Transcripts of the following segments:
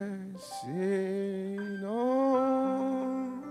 Sing on,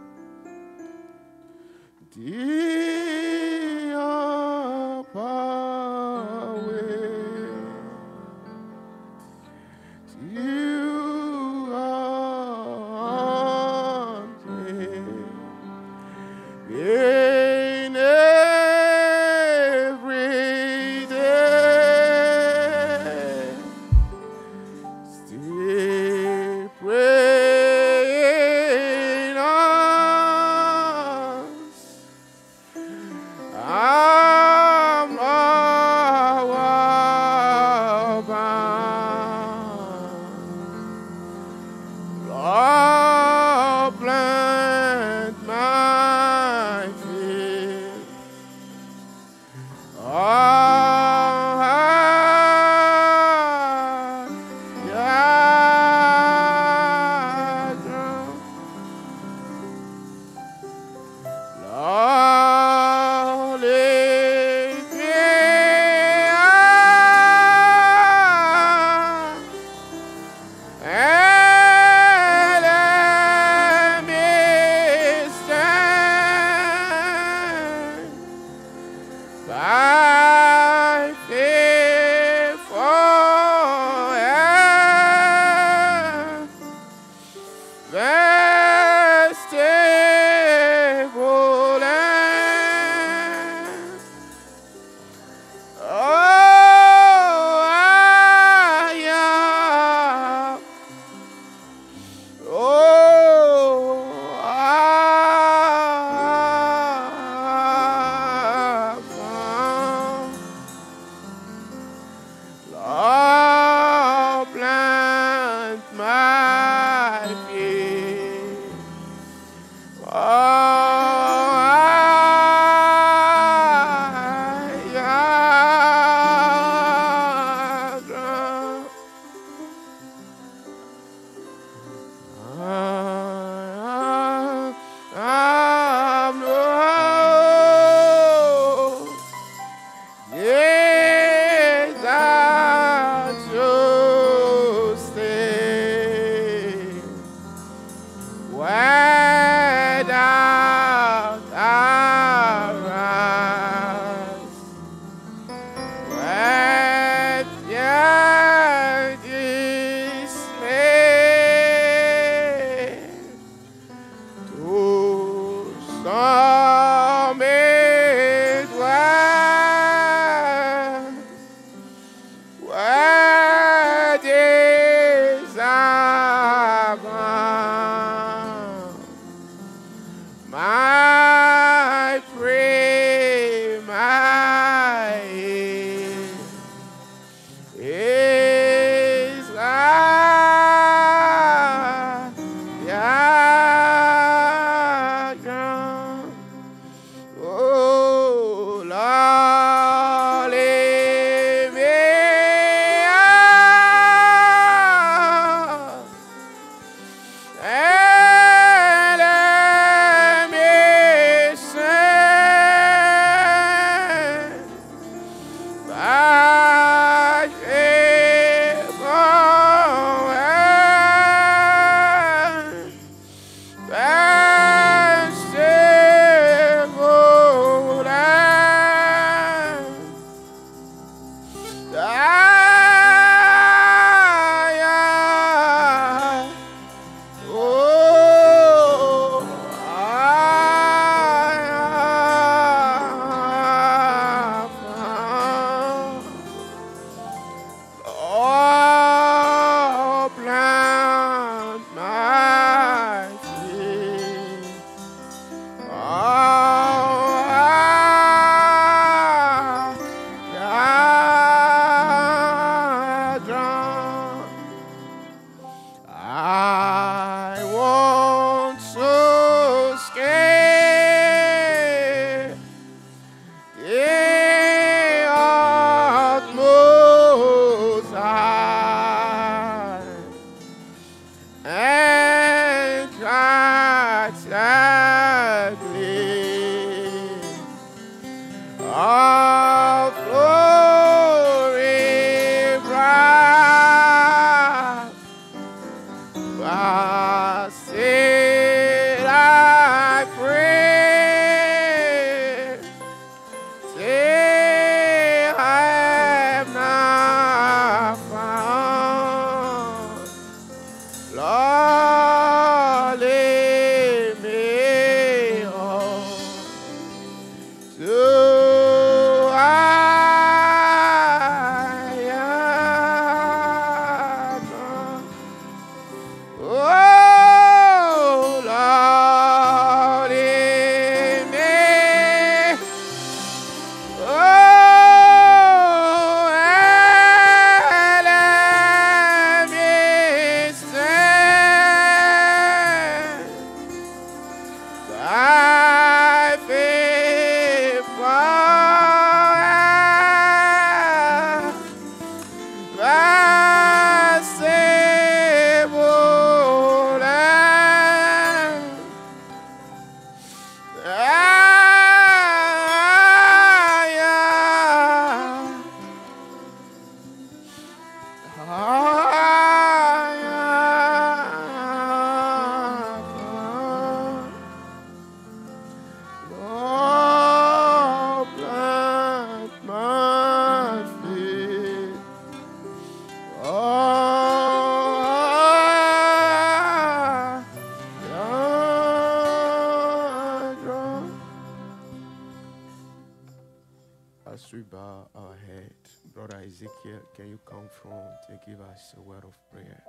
can you come front and give us a word of prayer?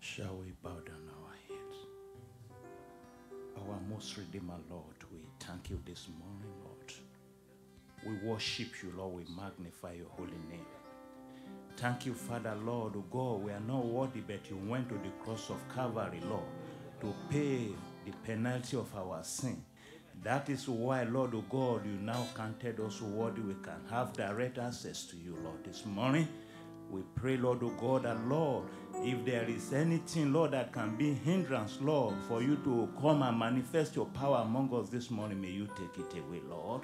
Shall we bow down our heads? Our most Redeemer, Lord, we thank you this morning, Lord. We worship you, Lord. We magnify your holy name. Thank you, Father, Lord, oh God. We are not worthy, but you went to the cross of Calvary, Lord, to pay the penalty of our sin. That is why, Lord, oh God, you now counted us worthy. We can have direct access to you, Lord, this morning. We pray, Lord, oh God, that Lord, if there is anything, Lord, that can be hindrance, Lord, for you to come and manifest your power among us this morning, may you take it away, Lord.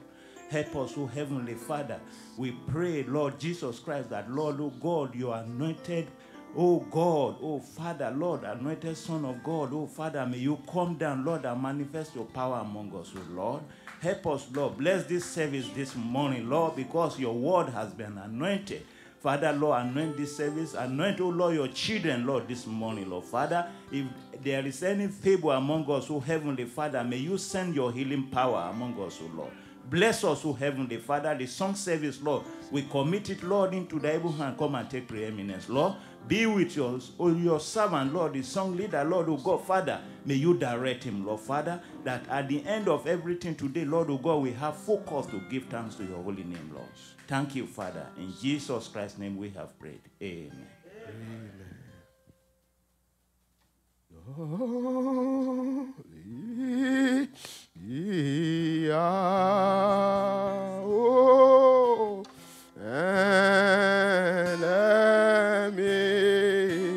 Help us, oh Heavenly Father. We pray, Lord Jesus Christ, that Lord, O God, you are anointed, oh God, oh Father, Lord, anointed Son of God, oh Father, may you come down, Lord, and manifest your power among us, oh Lord. Help us, Lord. Bless this service this morning, Lord, because your word has been anointed. Father, Lord, anoint this service. Anoint, oh Lord, your children, Lord, this morning, Lord. Father, if there is any feeble among us, oh Heavenly Father, may you send your healing power among us, oh Lord. Bless us, oh Heavenly Father. The song service, Lord, we commit it, Lord, into thy able hand. Come and take preeminence, Lord. Be with your, oh, your servant, Lord, the song leader, Lord, oh God, Father. May you direct him, Lord, Father, that at the end of everything today, Lord, oh God, we have focus to give thanks to your holy name, Lord. Thank you, Father. In Jesus Christ's name we have prayed. Amen. Holy, yeah,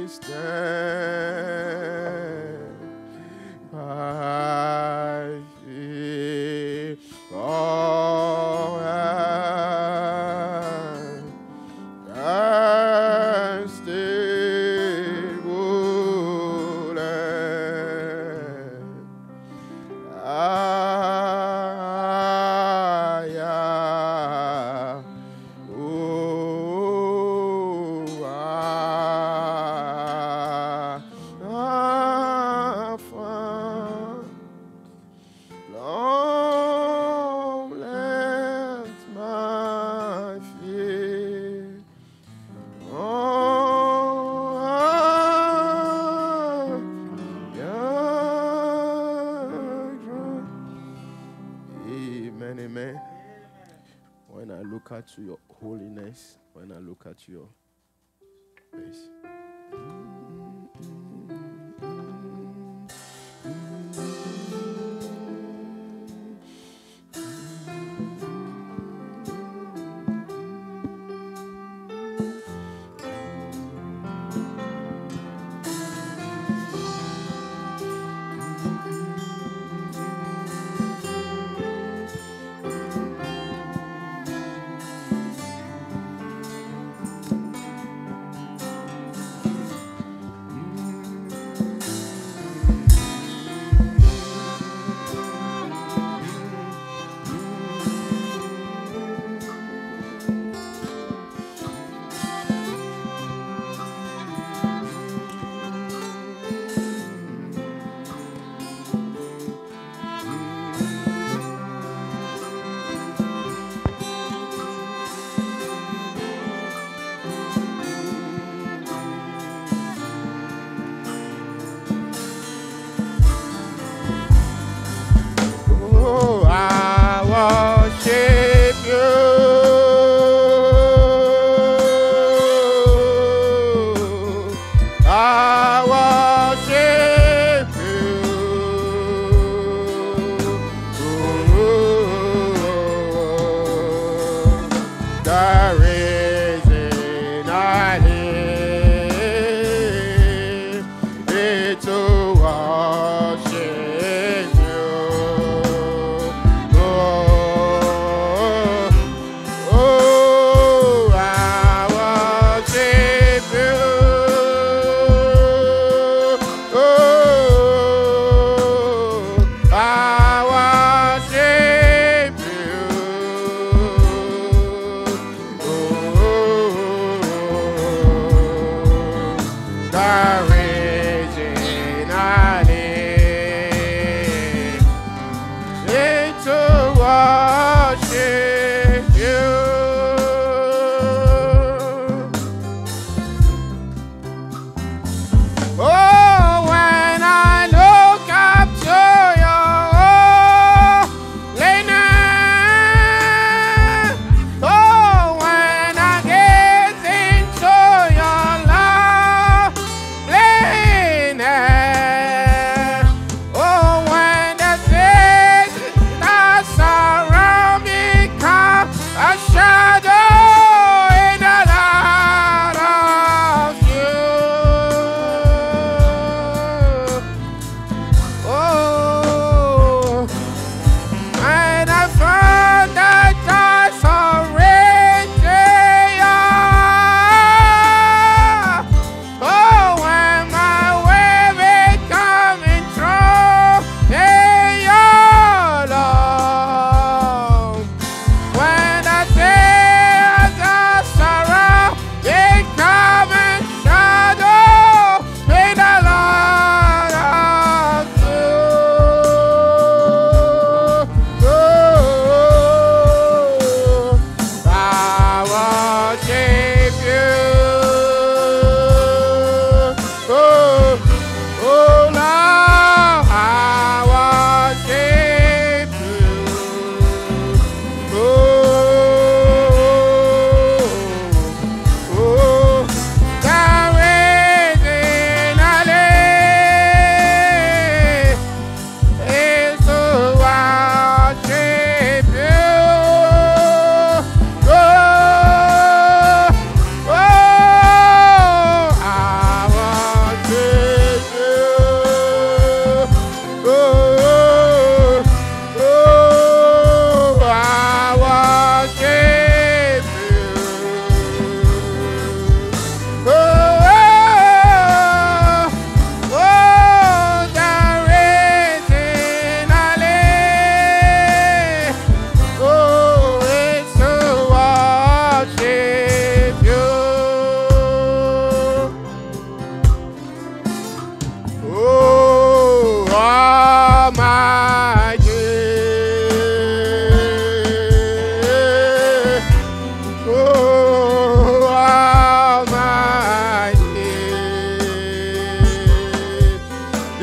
stand At your holiness, when I look at your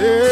Yeah.